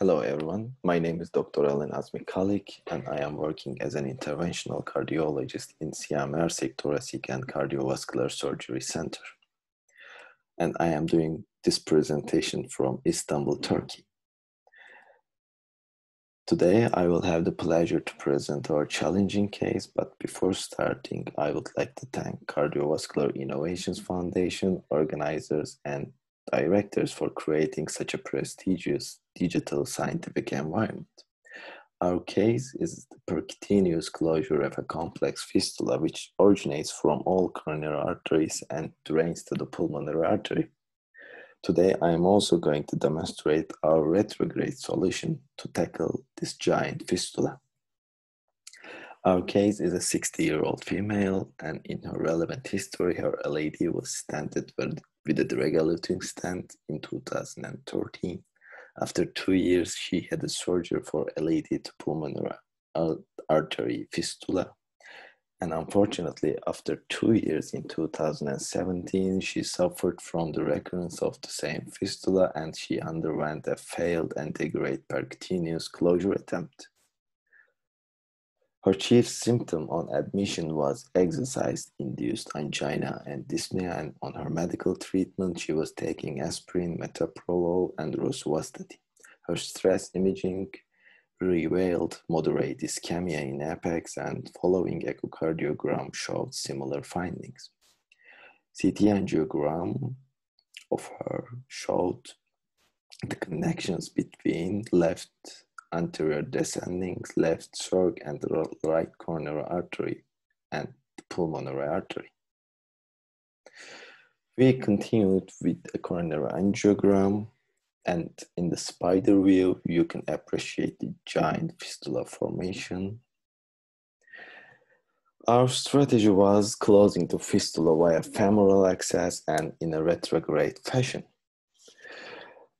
Hello, everyone. My name is Dr. Ali Nazmi and I am working as an interventional cardiologist in Ersek Thoracic and Cardiovascular Surgery Center. And I am doing this presentation from Istanbul, Turkey. Today, I will have the pleasure to present our challenging case, but before starting, I would like to thank Cardiovascular Innovations Foundation, organizers, and directors for creating such a prestigious digital scientific environment. Our case is the percutaneous closure of a complex fistula which originates from all coronary arteries and drains to the pulmonary artery. Today, I am also going to demonstrate our retrograde solution to tackle this giant fistula. Our case is a 60 year old female, and in her relevant history, her LAD was stented with, with a regulating stent in 2013. After two years, she had a surgery for to pulmonary artery fistula. And unfortunately, after two years in 2017, she suffered from the recurrence of the same fistula and she underwent a failed antegrade percutaneous closure attempt. Her chief symptom on admission was exercise-induced angina and dyspnea, and on her medical treatment, she was taking aspirin, metoprolol, and rosuvastatin. Her stress imaging revealed moderate ischemia in apex, and following echocardiogram showed similar findings. CT angiogram of her showed the connections between left anterior descending left shock and right coronary artery and pulmonary artery. We continued with a coronary angiogram and in the spider view, you can appreciate the giant fistula formation. Our strategy was closing the fistula via femoral access and in a retrograde fashion.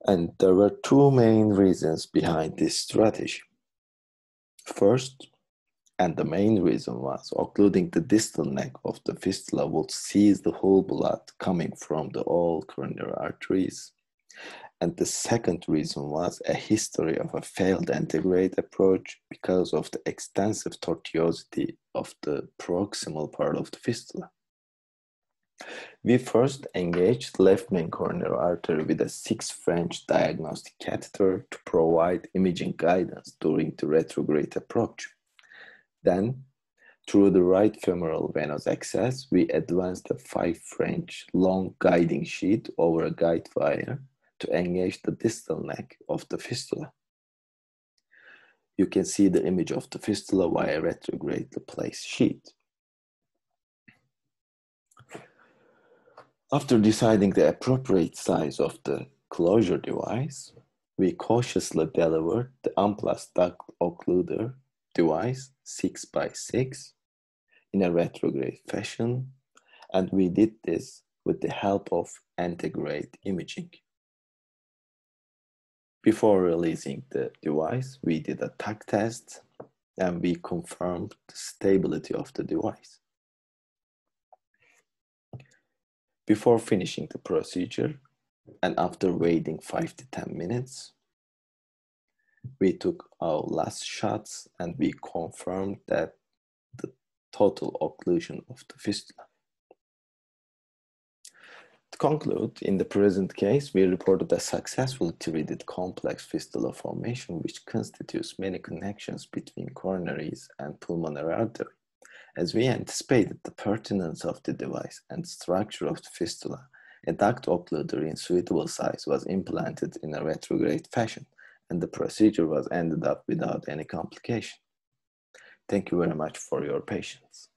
And there were two main reasons behind this strategy. First, and the main reason was occluding the distal neck of the fistula would seize the whole blood coming from the all coronary arteries. And the second reason was a history of a failed antegrade approach because of the extensive tortuosity of the proximal part of the fistula. We first engaged left main coronary artery with a 6 French diagnostic catheter to provide imaging guidance during the retrograde approach. Then, through the right femoral venous access, we advanced a 5 French long guiding sheath over a guide wire to engage the distal neck of the fistula. You can see the image of the fistula via retrograde place sheath. After deciding the appropriate size of the closure device, we cautiously delivered the Amplatzer duct occluder device 6 by 6 in a retrograde fashion, and we did this with the help of antegrade imaging. Before releasing the device, we did a tug test and we confirmed the stability of the device. Before finishing the procedure and after waiting 5 to 10 minutes, we took our last shots and we confirmed that the total occlusion of the fistula. To conclude, in the present case, we reported a successfully treated complex fistula formation which constitutes many connections between coronaries and pulmonary artery. As we anticipated the pertinence of the device and structure of the fistula, a duct occluder in suitable size was implanted in a retrograde fashion, and the procedure was ended up without any complication. Thank you very much for your patience.